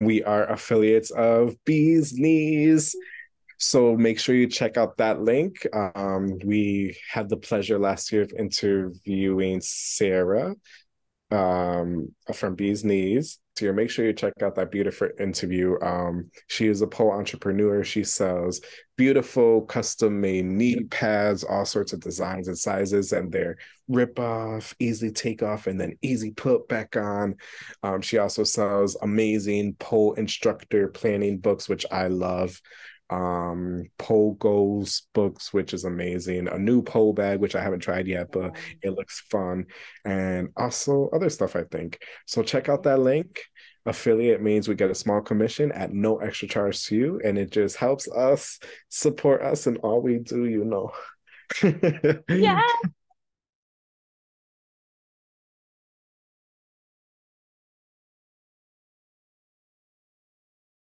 we are affiliates of Bees Knees. So make sure you check out that link. Um, we had the pleasure last year of interviewing Sarah um, from Bees Knees. So you make sure you check out that beautiful interview. Um, she is a pole entrepreneur. She sells beautiful custom made knee pads, all sorts of designs and sizes, and they're rip off, easy take off, and then easy put back on. Um, she also sells amazing pole instructor planning books, which I love um pole goals books which is amazing. A new pole bag which i haven't tried yet but it looks fun. And also other stuff i think. So check out that link. Affiliate means we get a small commission at no extra charge to you and it just helps us support us in all we do you know. Yeah